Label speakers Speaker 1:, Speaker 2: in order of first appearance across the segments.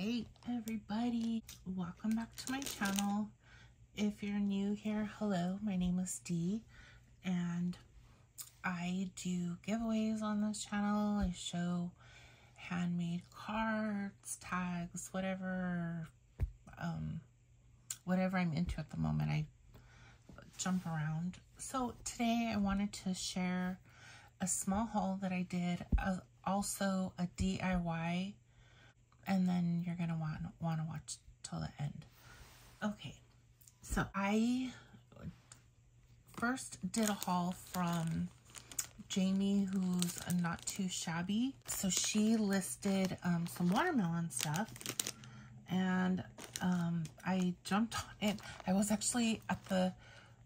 Speaker 1: Hey everybody, welcome back to my channel. If you're new here, hello, my name is Dee and I do giveaways on this channel. I show handmade cards, tags, whatever, um, whatever I'm into at the moment. I jump around. So today I wanted to share a small haul that I did, uh, also a DIY and then you're gonna want want to watch till the end. Okay, so I first did a haul from Jamie, who's not too shabby. So she listed um, some watermelon stuff, and um, I jumped on it. I was actually at the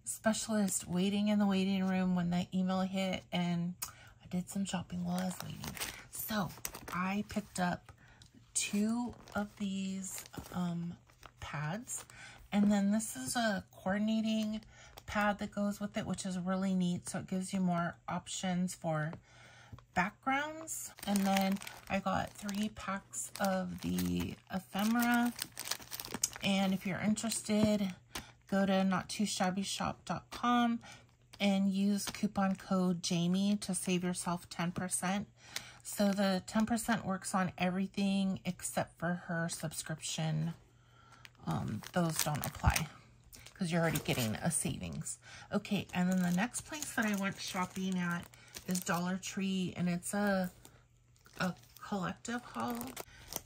Speaker 1: specialist waiting in the waiting room when that email hit, and I did some shopping while I was waiting. So I picked up two of these um, pads. And then this is a coordinating pad that goes with it, which is really neat. So it gives you more options for backgrounds. And then I got three packs of the ephemera. And if you're interested, go to Not2ShabbyShop.com and use coupon code Jamie to save yourself 10%. So the 10% works on everything except for her subscription. Um, those don't apply because you're already getting a savings. Okay, and then the next place that I went shopping at is Dollar Tree, and it's a, a collective haul.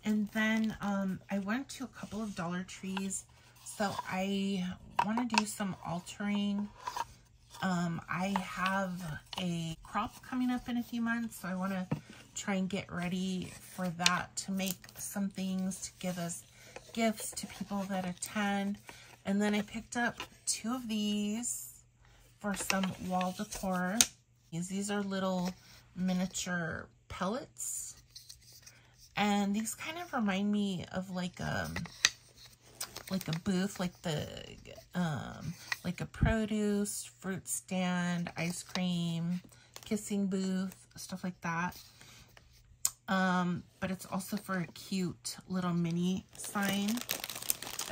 Speaker 1: And then um, I went to a couple of Dollar Trees, so I want to do some altering. Um, I have a crop coming up in a few months, so I want to try and get ready for that to make some things to give as gifts to people that attend. And then I picked up two of these for some wall decor. These are little miniature pellets. And these kind of remind me of like a, um, like a booth, like the, um, like a produce, fruit stand, ice cream, kissing booth, stuff like that. Um, but it's also for a cute little mini sign.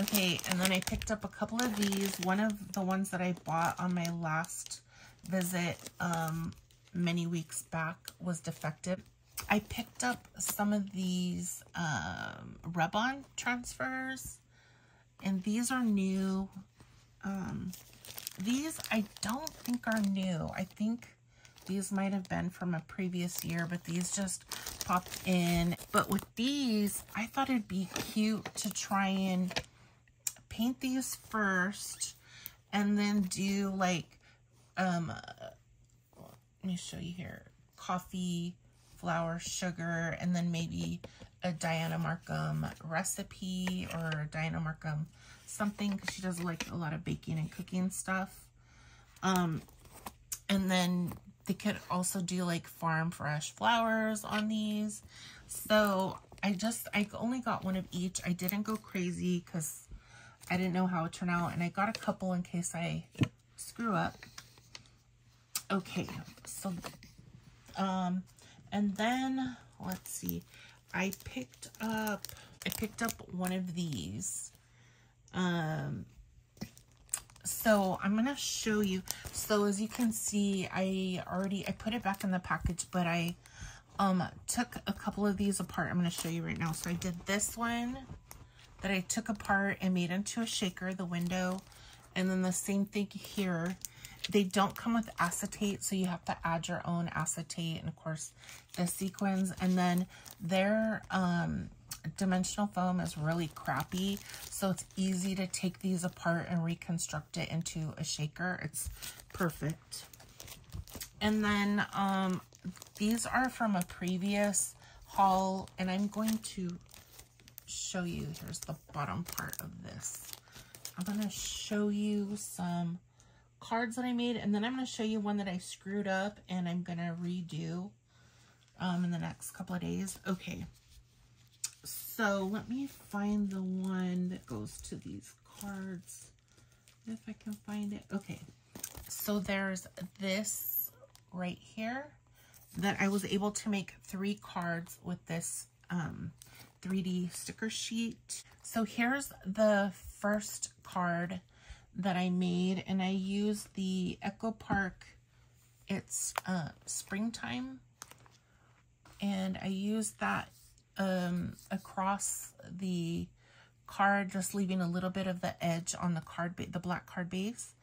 Speaker 1: Okay, and then I picked up a couple of these. One of the ones that I bought on my last visit um, many weeks back was defective. I picked up some of these um, rub-on transfers, and these are new. Um, these I don't think are new. I think these might have been from a previous year, but these just popped in. But with these, I thought it'd be cute to try and paint these first and then do like, um, let me show you here, coffee, flour, sugar, and then maybe a Diana Markham recipe or Diana Markham something because she does like a lot of baking and cooking stuff. Um, and then they could also do like farm fresh flowers on these. So I just, I only got one of each. I didn't go crazy because I didn't know how it would turn out. And I got a couple in case I screw up. Okay, so, um, and then, let's see, I picked up, I picked up one of these. Um, so I'm going to show you. So as you can see, I already, I put it back in the package, but I um, took a couple of these apart. I'm going to show you right now. So I did this one that I took apart and made into a shaker, the window. And then the same thing here. They don't come with acetate, so you have to add your own acetate. And of course, the sequins. And then their um, dimensional foam is really crappy, so it's easy to take these apart and reconstruct it into a shaker. It's perfect. And then um, these are from a previous haul, and I'm going to show you. Here's the bottom part of this. I'm going to show you some cards that I made, and then I'm going to show you one that I screwed up, and I'm going to redo um, in the next couple of days. Okay. So let me find the one that goes to these cards. If I can find it. Okay. So there's this right here that I was able to make three cards with this um, 3D sticker sheet. So here's the first card that I made and I used the Echo Park, it's uh, springtime and I used that um, across the card, just leaving a little bit of the edge on the card, the black card base.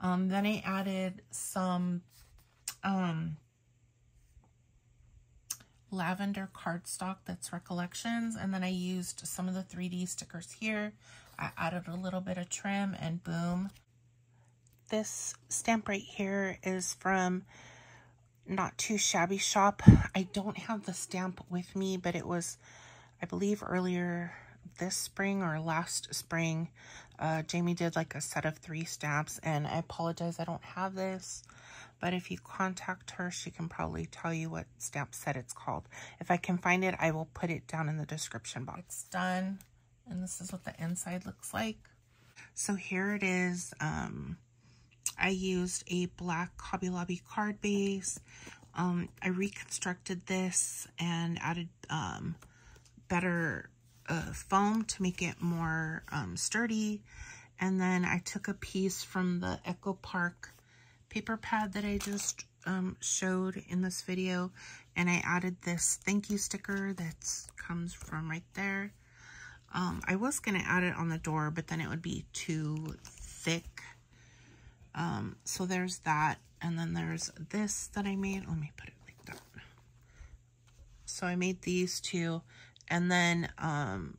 Speaker 1: Um, then I added some um, lavender cardstock that's Recollections. And then I used some of the 3D stickers here. I added a little bit of trim and boom. This stamp right here is from Not Too Shabby Shop. I don't have the stamp with me, but it was, I believe, earlier this spring or last spring. Uh, Jamie did like a set of three stamps, and I apologize I don't have this. But if you contact her, she can probably tell you what stamp set it's called. If I can find it, I will put it down in the description box. It's done. And this is what the inside looks like. So here it is. Um, I used a black Hobby Lobby card base. Um, I reconstructed this and added um, better uh, foam to make it more um, sturdy. And then I took a piece from the Echo Park paper pad that I just um, showed in this video. And I added this thank you sticker that comes from right there. Um, I was going to add it on the door, but then it would be too thick. Um, so there's that. And then there's this that I made. Let me put it like that. So I made these two. And then um,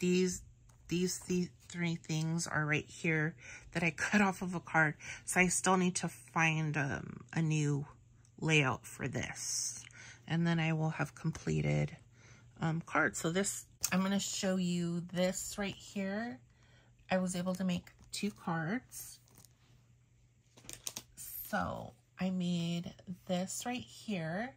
Speaker 1: these, these, these, three things are right here that I cut off of a card. So I still need to find um, a new layout for this. And then I will have completed um, cards. So this, I'm going to show you this right here. I was able to make two cards. So I made this right here.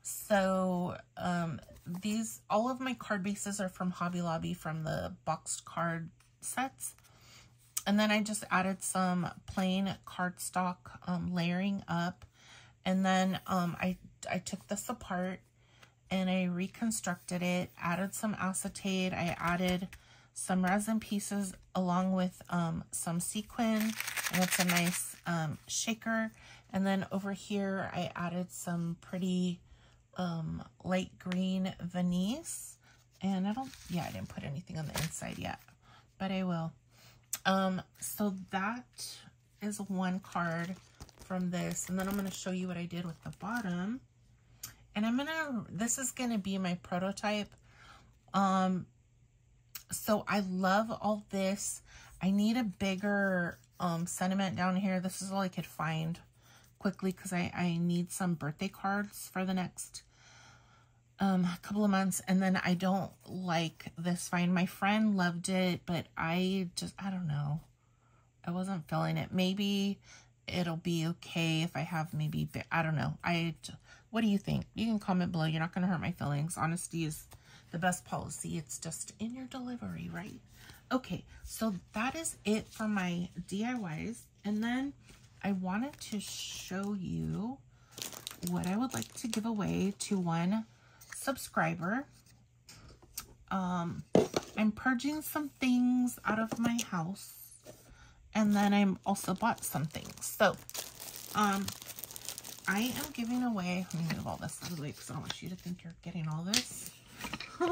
Speaker 1: So um, these, all of my card bases are from Hobby Lobby from the boxed card sets. And then I just added some plain cardstock um, layering up. And then um, I, I took this apart and I reconstructed it, added some acetate. I added some resin pieces along with um, some sequin. And it's a nice um, shaker. And then over here, I added some pretty um, light green Venice. And I don't, yeah, I didn't put anything on the inside yet but I will. Um, so that is one card from this. And then I'm going to show you what I did with the bottom. And I'm going to, this is going to be my prototype. Um, so I love all this. I need a bigger um, sentiment down here. This is all I could find quickly because I, I need some birthday cards for the next um, couple of months and then I don't like this fine. My friend loved it, but I just, I don't know. I wasn't feeling it. Maybe it'll be okay if I have maybe, I don't know. I, what do you think? You can comment below. You're not going to hurt my feelings. Honesty is the best policy. It's just in your delivery, right? Okay, so that is it for my DIYs. And then I wanted to show you what I would like to give away to one subscriber. Um, I'm purging some things out of my house. And then I'm also bought some things. So, um, I am giving away, let me move all this out of the way because I don't want you to think you're getting all this.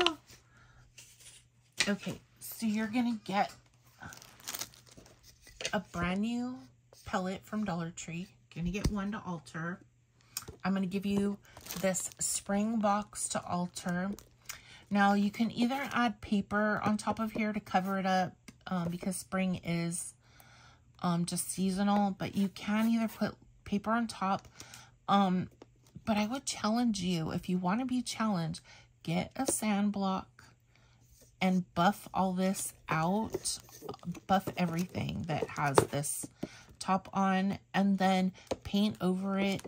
Speaker 1: okay, so you're going to get a brand new pellet from Dollar Tree. Going to get one to alter. I'm going to give you this spring box to alter. Now, you can either add paper on top of here to cover it up um, because spring is um, just seasonal, but you can either put paper on top. Um, but I would challenge you, if you want to be challenged, get a sand block and buff all this out, buff everything that has this top on, and then paint over it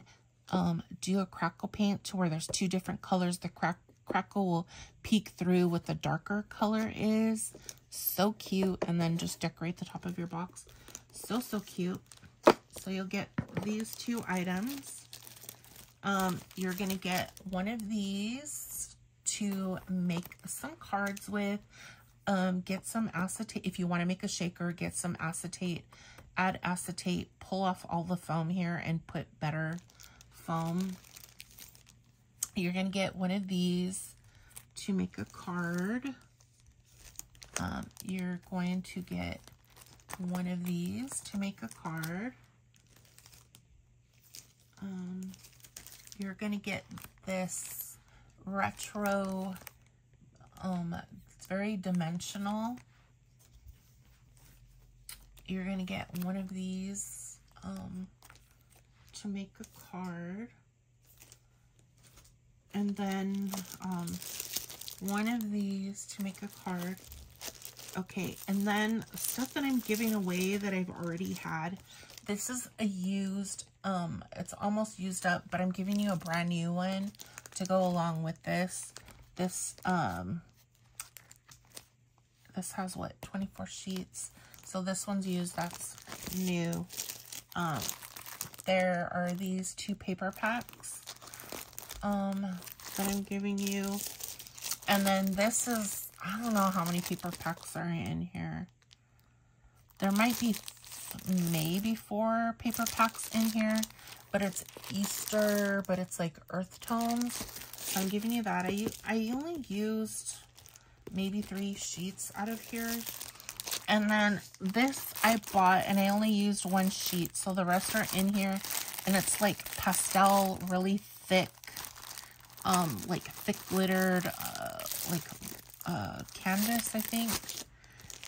Speaker 1: um, do a crackle paint to where there's two different colors. The crack crackle will peek through what the darker color is. So cute. And then just decorate the top of your box. So, so cute. So you'll get these two items. Um, you're going to get one of these to make some cards with. Um, get some acetate. If you want to make a shaker, get some acetate. Add acetate. Pull off all the foam here and put better foam. You're going to get one of these to make a card. Um, you're going to get one of these to make a card. Um, you're going to get this retro, um, it's very dimensional. You're going to get one of these um, to make a card. And then um, one of these to make a card. Okay, and then stuff that I'm giving away that I've already had. This is a used, um, it's almost used up, but I'm giving you a brand new one to go along with this. This, um, this has what, 24 sheets. So this one's used, that's new. Um, there are these two paper packs um, that I'm giving you. And then this is, I don't know how many paper packs are in here. There might be maybe four paper packs in here, but it's Easter, but it's like earth tones. So I'm giving you that. I, I only used maybe three sheets out of here. And then this I bought and I only used one sheet. So the rest are in here and it's like pastel, really thick um, like thick glittered, uh, like, uh, canvas, I think.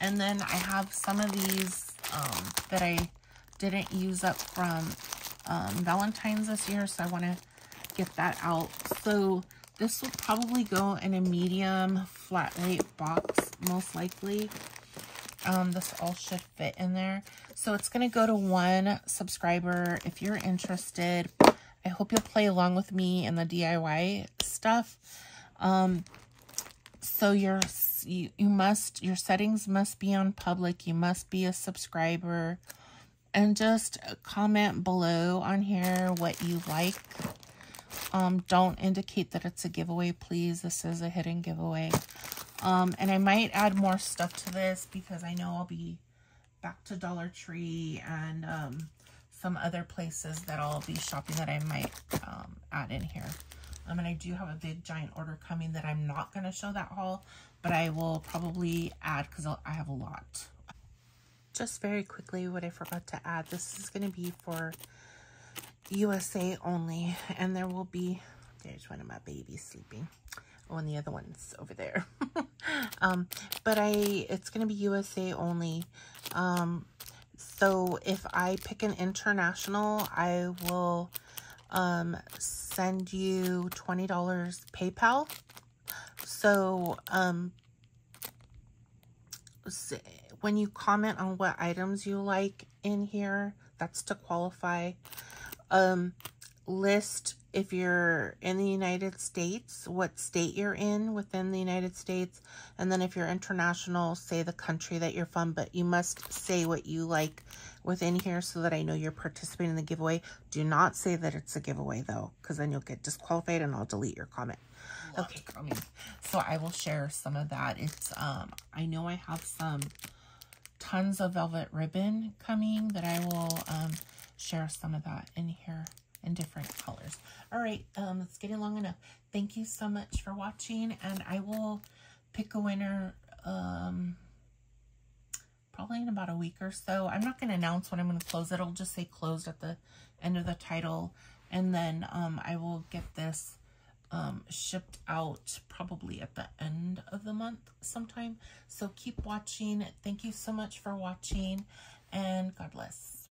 Speaker 1: And then I have some of these, um, that I didn't use up from, um, Valentine's this year, so I want to get that out. So this will probably go in a medium flat rate box, most likely. Um, this all should fit in there. So it's going to go to one subscriber. If you're interested, I hope you'll play along with me in the DIY stuff. Um, so your you, you must, your settings must be on public. You must be a subscriber. And just comment below on here what you like. Um, don't indicate that it's a giveaway, please. This is a hidden giveaway. Um, and I might add more stuff to this because I know I'll be back to Dollar Tree and um, some other places that I'll be shopping that I might um, add in here. Um, and I do have a big giant order coming that I'm not going to show that haul, but I will probably add because I have a lot. Just very quickly, what I forgot to add, this is going to be for USA only, and there will be, there's one of my babies sleeping. Oh, and the other one's over there. um, but I, it's going to be USA only. Um, so if I pick an international, I will um, send you $20 PayPal. So um, when you comment on what items you like in here, that's to qualify. Um, list if you're in the United States, what state you're in within the United States. And then if you're international, say the country that you're from, but you must say what you like within here so that I know you're participating in the giveaway. Do not say that it's a giveaway though, because then you'll get disqualified and I'll delete your comment. Okay, so I will share some of that. It's, um, I know I have some tons of velvet ribbon coming that I will, um, share some of that in here in different colors. All right, um, it's getting long enough. Thank you so much for watching, and I will pick a winner um, probably in about a week or so. I'm not going to announce when I'm going to close it. It'll just say closed at the end of the title, and then um, I will get this um, shipped out probably at the end of the month sometime. So keep watching. Thank you so much for watching, and God bless.